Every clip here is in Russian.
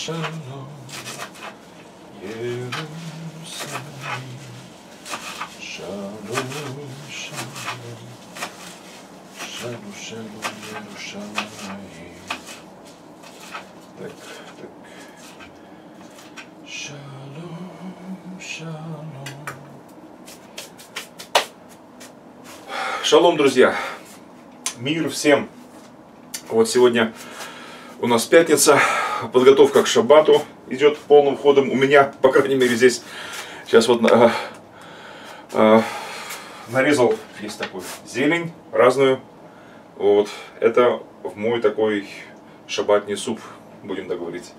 шалом, Иерусалим. Шалом, шалом, шалом, шалом, Иерусалим. Так, так. Шалом, шалом. Шалом, друзья! Мир всем! Вот сегодня у нас пятница, подготовка к шаббату идет полным ходом. У меня, по крайней мере, здесь сейчас вот а, а, нарезал, есть такой зелень разную. Вот, это в мой такой шаббатный суп, будем так говорить.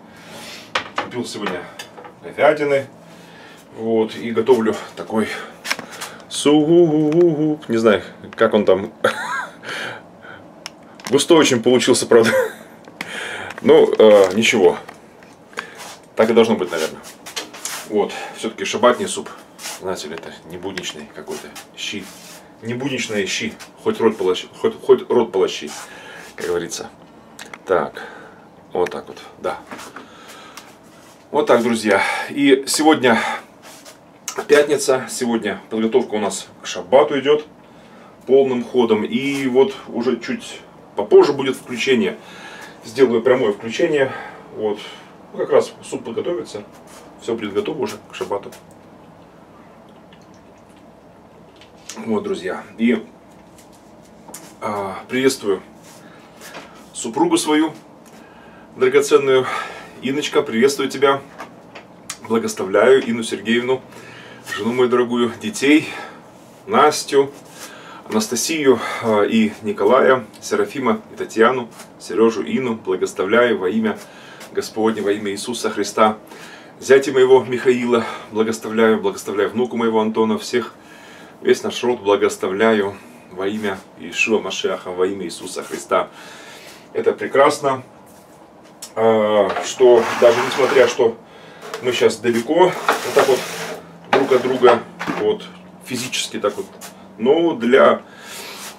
Купил сегодня говядины, вот, и готовлю такой суп, не знаю, как он там, густой очень получился, правда. Ну, э, ничего. Так и должно быть, наверное. Вот, все-таки шабатный суп. Знаете ли, это не будничный какой-то щи. Не будничные щи. Хоть рот полощи, хоть, хоть рот полощи, как говорится. Так, вот так вот, да. Вот так, друзья. И сегодня пятница. Сегодня подготовка у нас к шаббату идет полным ходом. И вот уже чуть попозже будет включение сделаю прямое включение. Вот. Ну, как раз суп подготовится. Все будет готово уже к шабату. Вот, друзья. И а, приветствую супругу свою, драгоценную. Иночка, приветствую тебя. Благоставляю Инну Сергеевну, жену мою дорогую, детей, Настю, Анастасию а, и Николая, Серафима и Татьяну, Сережу, Ину благоставляю во имя Господне, во имя Иисуса Христа. Зятя моего Михаила благоставляю, благоставляю внуку моего Антона, всех, весь наш род благоставляю во имя Иешуа Машеха, во имя Иисуса Христа. Это прекрасно, а, что даже несмотря, что мы сейчас далеко, вот так вот друг от друга, вот физически так вот но для,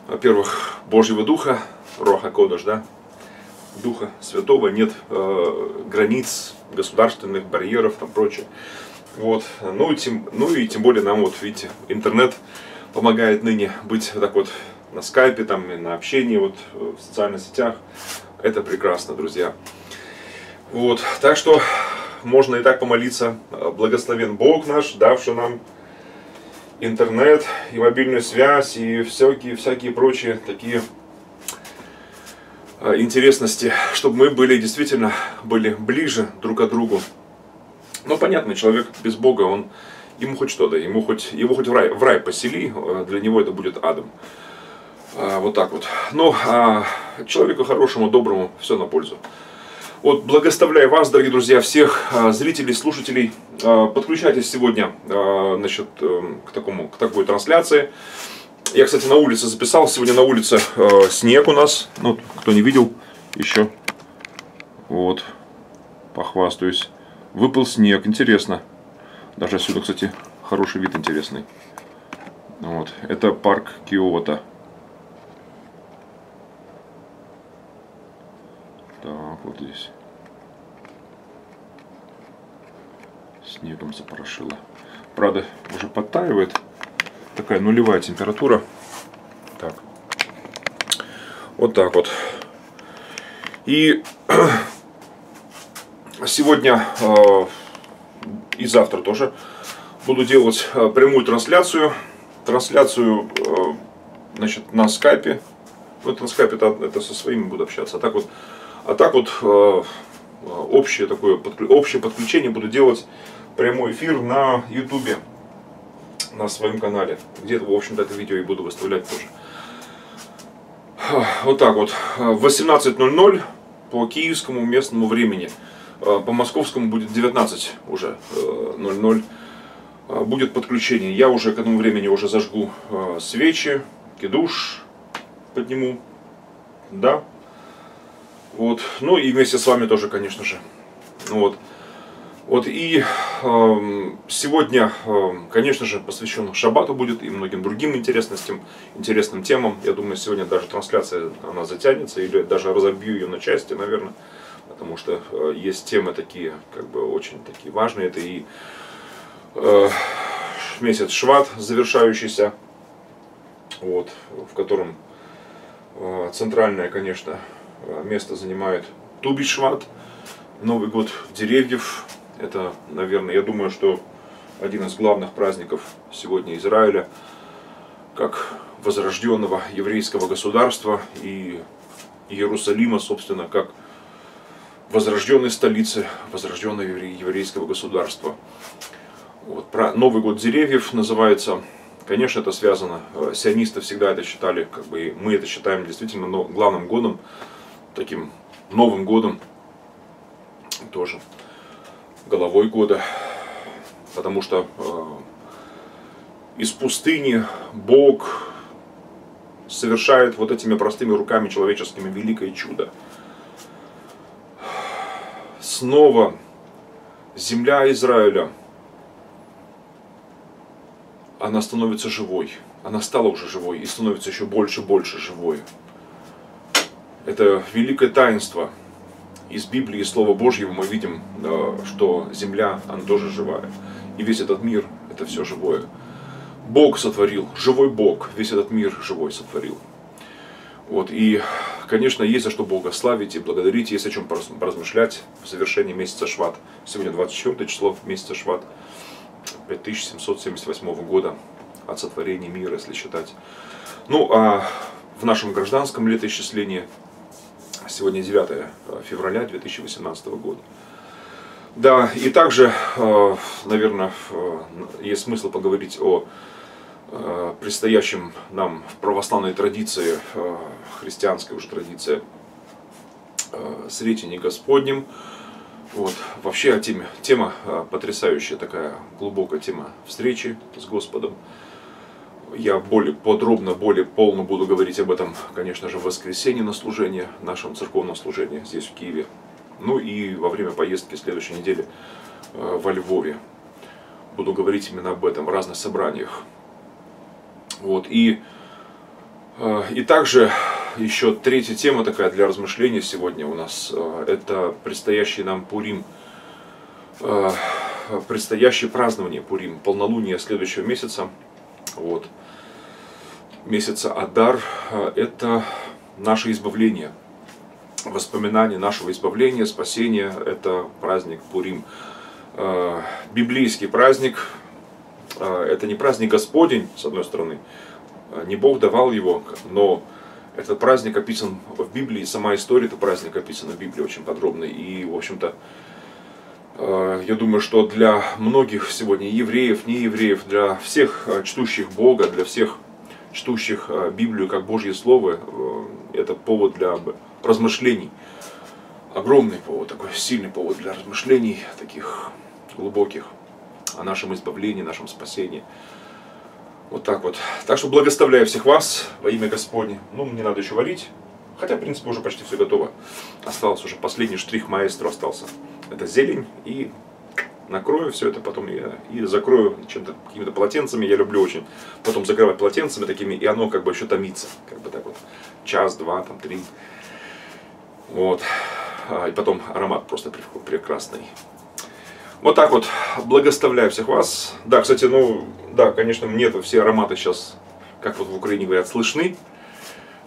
во-первых, Божьего Духа, Роха Кодыш, да, Духа Святого нет э, границ, государственных барьеров, там прочее. Вот. Ну, и тем, ну и тем более нам, вот видите, интернет помогает ныне быть так вот на скайпе, там, и на общении, вот, в социальных сетях. Это прекрасно, друзья. Вот. Так что можно и так помолиться. Благословен Бог наш, давший нам интернет и мобильную связь и всякие, всякие прочие такие а, интересности, чтобы мы были действительно были ближе друг к другу. Но понятно, человек без Бога, он ему хоть что-то, ему хоть, его хоть в рай, в рай посели, а, для него это будет адом. А, вот так вот. Но а, человеку хорошему, доброму все на пользу. Вот, благословляю вас, дорогие друзья, всех а, зрителей, слушателей. А, подключайтесь сегодня а, значит, эм, к, такому, к такой трансляции. Я, кстати, на улице записал. Сегодня на улице снег у нас. Ну, кто не видел еще. Вот. Похвастаюсь. Выпал снег. Интересно. Даже отсюда, кстати, хороший вид интересный. Вот. Это парк Киота. Здесь. Снегом запорошило. Правда, уже подтаивает. Такая нулевая температура. Так. Вот так вот. И сегодня э, и завтра тоже буду делать э, прямую трансляцию. Трансляцию э, значит, на скайпе. Вот на скайпе это, это со своими буду общаться. А так вот а так вот э, общее такое общее подключение буду делать прямой эфир на ютубе на своем канале. Где-то, в общем-то, это видео и буду выставлять тоже. Вот так вот. В 18.00 по киевскому местному времени. Э, по московскому будет 19 уже 00. Э, будет подключение. Я уже к этому времени уже зажгу свечи, кидуш подниму. Да, вот. Ну и вместе с вами тоже, конечно же. Вот. Вот и э, сегодня, э, конечно же, посвящен Шабату будет и многим другим интересностям, интересным темам. Я думаю, сегодня даже трансляция она затянется или даже разобью ее на части, наверное, потому что э, есть темы такие, как бы очень такие важные. Это и э, месяц Шват, завершающийся, вот, в котором э, центральное, конечно, место занимает Туби Шват, Новый год деревьев. Это, наверное, я думаю, что один из главных праздников сегодня Израиля, как возрожденного еврейского государства и Иерусалима, собственно, как возрожденной столицы, возрожденного еврейского государства. Вот, про Новый год деревьев называется. Конечно, это связано. Э, сионисты всегда это считали, как бы мы это считаем действительно главным годом, таким Новым годом тоже головой года, потому что э, из пустыни Бог совершает вот этими простыми руками человеческими великое чудо. Снова земля Израиля, она становится живой. Она стала уже живой и становится еще больше больше живой. Это великое таинство. Из Библии, из Слова Божьего мы видим, что земля, она тоже живая. И весь этот мир, это все живое. Бог сотворил, живой Бог, весь этот мир живой сотворил. Вот, и, конечно, есть за что Бога славить и благодарить, есть о чем поразмышлять в завершении месяца Шват. Сегодня 24 число месяца Шват 5778 года от сотворения мира, если считать. Ну, а в нашем гражданском летоисчислении сегодня 9 февраля 2018 года. Да, и также, э, наверное, э, есть смысл поговорить о э, предстоящем нам в православной традиции, христианской уже традиции, Сретении Господнем. Вот. Вообще теме, тема потрясающая, такая глубокая тема встречи с Господом. Я более подробно, более полно буду говорить об этом, конечно же, в воскресенье на служении, нашем церковном служении здесь, в Киеве. Ну и во время поездки следующей недели э, во Львове. Буду говорить именно об этом в разных собраниях. Вот. И, э, и также еще третья тема такая для размышления сегодня у нас. Э, это предстоящий нам Пурим. Предстоящее празднование Пурим, полнолуние следующего месяца. Вот. Месяца Адар – это наше избавление – воспоминания нашего избавления, спасения. Это праздник Пурим. Э, библейский праздник. Э, это не праздник Господень, с одной стороны. Э, не Бог давал его, но этот праздник описан в Библии. Сама история этого праздника описана в Библии очень подробно. И, в общем-то, я думаю, что для многих сегодня евреев, не евреев, для всех чтущих Бога, для всех чтущих Библию как Божье Слово, это повод для размышлений. Огромный повод, такой сильный повод для размышлений, таких глубоких, о нашем избавлении, нашем спасении. Вот так вот. Так что благословляю всех вас во имя Господне. Ну, мне надо еще варить. Хотя, в принципе, уже почти все готово. Остался уже последний штрих маэстро остался. Это зелень и накрою все это потом я и закрою чем-то какими-то полотенцами. Я люблю очень потом закрывать полотенцами такими, и оно как бы еще томится. Как бы так вот. Час, два, там, три. Вот. А, и потом аромат просто прекрасный. Вот так вот. Благоставляю всех вас. Да, кстати, ну, да, конечно, мне-то все ароматы сейчас, как вот в Украине говорят, слышны.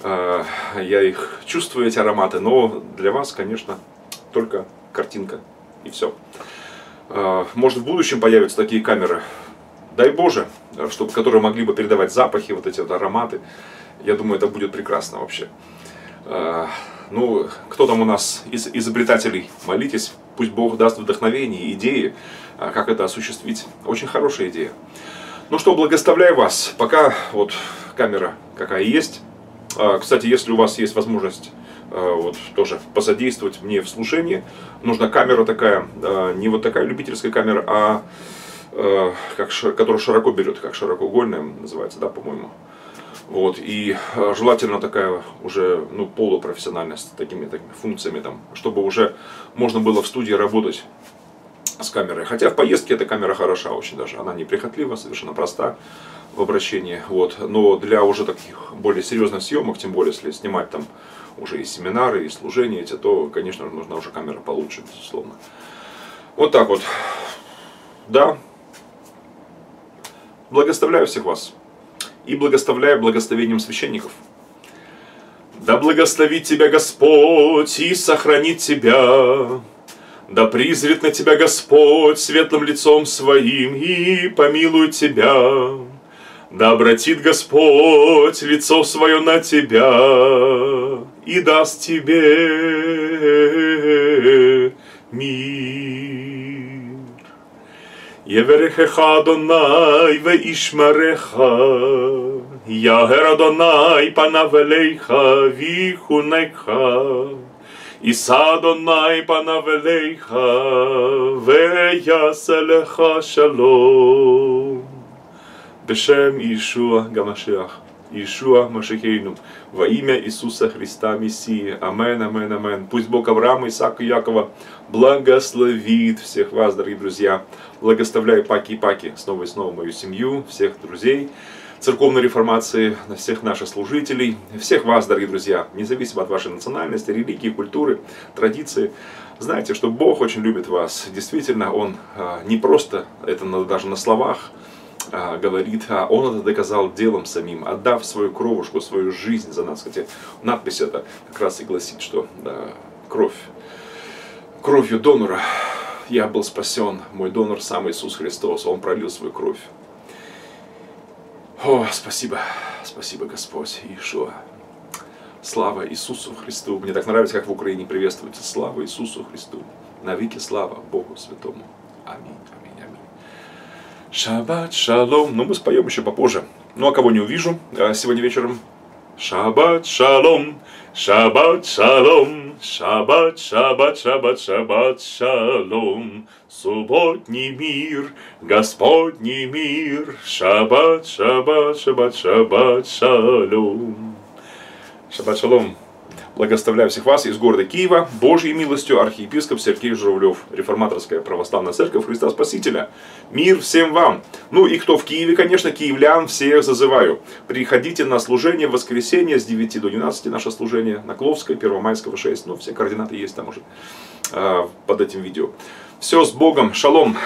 А, я их чувствую, эти ароматы, но для вас, конечно, только картинка и все. А, может, в будущем появятся такие камеры, дай Боже, чтобы, которые могли бы передавать запахи, вот эти вот ароматы. Я думаю, это будет прекрасно вообще. Ну, кто там у нас из изобретателей? Молитесь, пусть Бог даст вдохновение, идеи, а, как это осуществить. Очень хорошая идея. Ну что, благословляю вас. Пока вот камера какая есть. Кстати, если у вас есть возможность вот тоже посодействовать мне в слушании, нужна камера такая, не вот такая любительская камера, а как, которая широко берет, как широкоугольная называется, да, по-моему. Вот, и э, желательно такая уже ну, полупрофессиональная с такими, такими функциями, там, чтобы уже можно было в студии работать с камерой. Хотя в поездке эта камера хороша очень даже. Она неприхотлива, совершенно проста. в обращении. Вот. Но для уже таких более серьезных съемок, тем более, если снимать там уже и семинары, и служения эти, то, конечно, нужна уже камера получше, безусловно. Вот так вот. Да. Благословляю всех вас. И благословляю благословением священников. Да благословит тебя Господь и сохранит тебя. Да призрит на тебя Господь светлым лицом своим и помилует тебя. Да обратит Господь лицо свое на тебя и даст тебе мир. Еверехеха Адонай веишмареха, Ягер Адонай панав элейха вихунекха, Иса Адонай панав элейха, веяселеха шалом. Бешем Иешуа Гамашиах. Иешуа Машихейну, во имя Иисуса Христа Мессии. Амен, амен, амен. Пусть Бог Авраама, Исаака и Якова благословит всех вас, дорогие друзья. Благословляю Паки и Паки, снова и снова мою семью, всех друзей церковной реформации, всех наших служителей, всех вас, дорогие друзья, независимо от вашей национальности, религии, культуры, традиции. Знаете, что Бог очень любит вас. Действительно, Он а, не просто, это даже на словах, говорит, а он это доказал делом самим, отдав свою кровушку, свою жизнь за нас. Хотя надпись это как раз и гласит, что да, кровь, кровью донора я был спасен, мой донор сам Иисус Христос, Он пролил свою кровь. О, спасибо, спасибо Господь Иешуа. Слава Иисусу Христу. Мне так нравится, как в Украине приветствуется. Слава Иисусу Христу. Навеки слава Богу Святому. Аминь. Шаббат шалом. Ну, мы споем еще попозже. Ну, а кого не увижу а, сегодня вечером? Шаббат шалом, шаббат шалом, шаббат, шаббат, шаббат, шаббат шалом. Субботний мир, Господний мир, шаббат, шаббат, шаббат, шаббат шалом. Шаббат шалом. Благословляю всех вас из города Киева, Божьей милостью, архиепископ Сергей Журавлев, Реформаторская православная церковь Христа Спасителя. Мир всем вам! Ну и кто в Киеве, конечно, киевлян всех зазываю. Приходите на служение в воскресенье с 9 до 12, наше служение на Кловской, Первомайского 6, ну все координаты есть там уже а, под этим видео. Все с Богом, шалом!